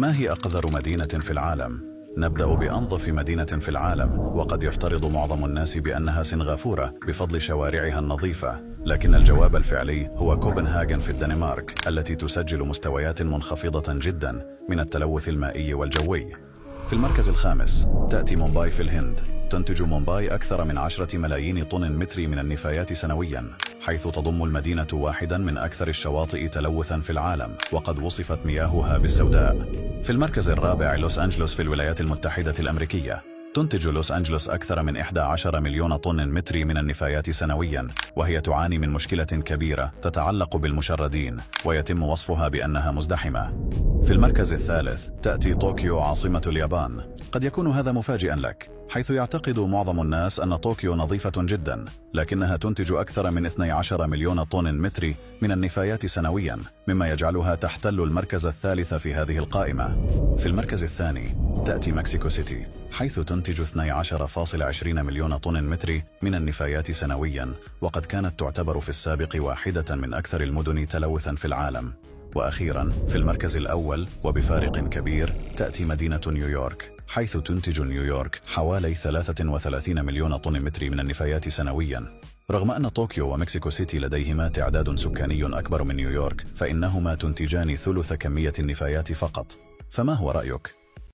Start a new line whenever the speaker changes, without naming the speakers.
ما هي أقذر مدينة في العالم؟ نبدأ بأنظف مدينة في العالم وقد يفترض معظم الناس بأنها سنغافورة بفضل شوارعها النظيفة لكن الجواب الفعلي هو كوبنهاجن في الدنمارك التي تسجل مستويات منخفضة جدا من التلوث المائي والجوي في المركز الخامس تأتي مومباي في الهند. تنتج مومباي أكثر من عشرة ملايين طن متري من النفايات سنويا حيث تضم المدينة واحدا من أكثر الشواطئ تلوثا في العالم وقد وصفت مياهها بالسوداء. في المركز الرابع لوس أنجلوس في الولايات المتحدة الأمريكية. تنتج لوس أنجلوس أكثر من 11 مليون طن متري من النفايات سنويا وهي تعاني من مشكلة كبيرة تتعلق بالمشردين ويتم وصفها بأنها مزدحمة. في المركز الثالث تأتي طوكيو عاصمة اليابان. قد يكون هذا مفاجئا لك حيث يعتقد معظم الناس أن طوكيو نظيفة جدا لكنها تنتج أكثر من 12 مليون طن متري من النفايات سنويا مما يجعلها تحتل المركز الثالث في هذه القائمة. في المركز الثاني تأتي مكسيكو سيتي حيث تنتج 12.20 مليون طن متري من النفايات سنويا وقد كانت تعتبر في السابق واحدة من أكثر المدن تلوثا في العالم. وأخيرا في المركز الأول وبفارق كبير تأتي مدينة نيويورك حيث تنتج نيويورك حوالي 33 مليون طن متري من النفايات سنويا رغم أن طوكيو ومكسيكو سيتي لديهما تعداد سكاني أكبر من نيويورك فإنهما تنتجان ثلث كمية النفايات فقط فما هو رأيك؟